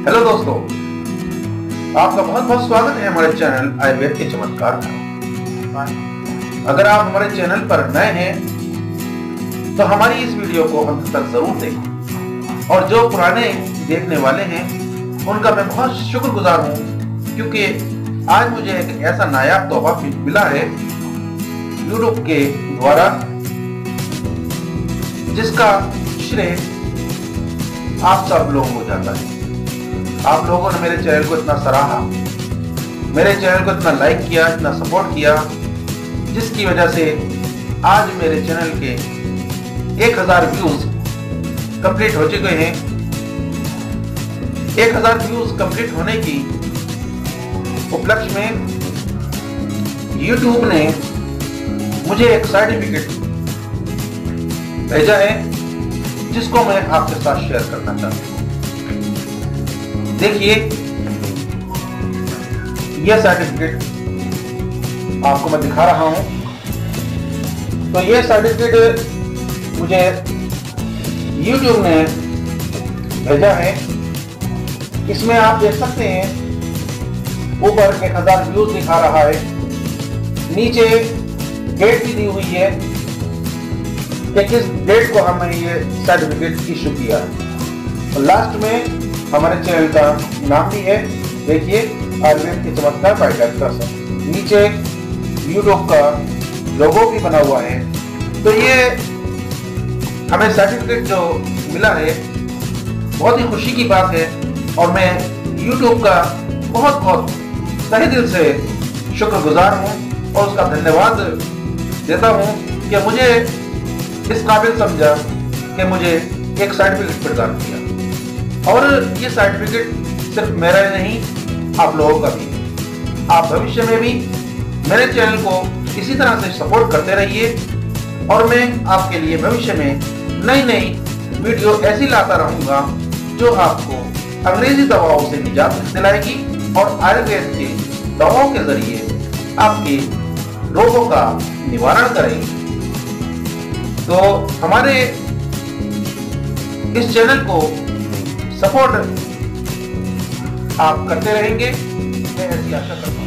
Hello दोस्तों। आपका बहुत बहुत स्वागत है हमारे चैनल आयुर्वेद के चमत्कार अगर आप हमारे चैनल पर नए हैं तो हमारी इस वीडियो को अंत तक ज़रूर देखें। और जो पुराने देखने वाले हैं, उनका मैं बहुत शुक्रगुजार हूँ, क्योंकि आज मुझे एक ऐसा नायाब तोहफा मिला है, यूट्यूब के द्वारा, जिसका श्रेय आप सब लोगों को जाता है। आप लोगों ने मेरे चैनल को इतना सराहा, मेरे चैनल को इतना लाइक किया, इतना सपोर्ट किया, जिसकी वजह से आज मेरे चैनल के 1000 व्यूज़ कंप्लीट हो चुके हैं। 1000 व्यूज़ कंप्लीट होने की उपलक्ष्य में YouTube ने मुझे एक सर्टिफिकेट भेजा है, जिसको मैं आपके साथ शेयर करना चाहता हूँ। देखिए, यह सर्टिफिकेट आपको मैं दिखा रहा हूँ। तो यह सर्टिफिकेट मुझे YouTube ने भेजा है। इसमें आप देख सकते हैं, ऊपर एक हज़ार व्यूज़ दिखा रहा है। नीचे डेट भी दी हुई है कि किस डेट को हमें ये सर्टिफिकेट इशू किया। लास्ट में हमारे चैनल का नाम भी है, देखिए आयुर्वेद के चमत्कार बाय डॉक्टर नीचे यूट्यूब का लोगो भी बना हुआ है। तो ये हमें सर्टिफिकेट जो मिला है, बहुत ही खुशी की बात है और मैं यूट्यूब का बहुत बहुत तहे दिल से शुक्रगुजार हूँ और उसका धन्यवाद देता हूँ कि मुझे इस काबिल समझा कि मुझे एक सर्टिफिकेट प्रदान किया। और ये सर्टिफिकेट सिर्फ़ मेरा नहीं, आप लोगों का भी। आप भविष्य में भी मेरे चैनल को इसी तरह से सपोर्ट करते रहिए और मैं आपके लिए भविष्य में नई नई वीडियो ऐसी लाता रहूँगा जो आपको अंग्रेज़ी दवाओं से निजात दिलाएगी और आयुर्वेद के दवाओं के ज़रिए आपके रोगों का निवारण करेगी। तो हमारे इस चैनल को सपोर्ट आप करते रहेंगे। मैं ऐसी आशा करता हूँ।